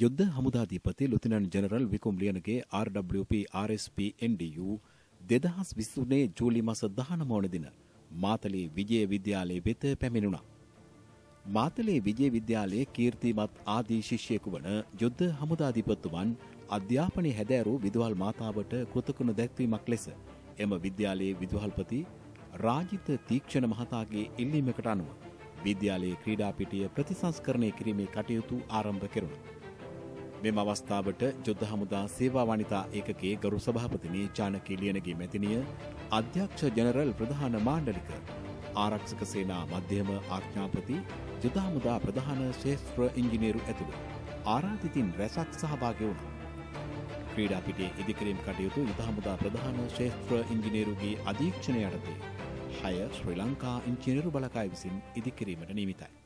යුද්ධ හමුදාධිපති lieutenant general Vikum Liyanage RWP RSP NDU 2023 ජූලි මාස 19 වන දින මාතලේ විජය විද්‍යාලයේ වෙත පැමිණුණා. මාතලේ විජය විද්‍යාලයේ කීර්තිමත් ආදී ශිෂ්‍යයෙකු වන යුද්ධ හමුදාධිපතිතුමන් අධ්‍යාපනයේ හැදෑරූ විදුහල් මාතාවට කෘතගුණ දැක්වීමක් ලෙස එම විද්‍යාලයේ විදුහල්පති රාජිත තීක්ෂණ මහතාගේ ඉල්ලීමකට අනුව විද්‍යාලයේ ක්‍රීඩා පිටිය ප්‍රතිසංස්කරණය කිරීමේ කටයුතු ආරම්භ කෙරුණා. මෙම අවස්ථාවට යුද්ධ හමුදා සේවා වනිතා ඒකකයේ ගරු සභාපතිනී ජානකී ලියනගේ මැතිනිය අධ්‍යක්ෂ ජනරල් ප්‍රධාන මාණ්ඩලික ආරක්ෂක සේනා මධ්‍යම ආඥාපති යුද හමුදා ප්‍රධාන ශේෂ්ත්‍ර ඉංජිනේරු ඇතුළු ආරාධිතින් රැසක් සහභාගී වුණා. ක්‍රීඩා පිටේ ඉදිකිරීම් කටයුතු යුද හමුදා ප්‍රධාන ශේෂ්ත්‍ර ඉංජිනේරුගේ අධීක්ෂණය යටතේ හය ශ්‍රී ලංකා ඉංජිනේරු බලකාය විසින් ඉදිකිරීමට නියමිතයි.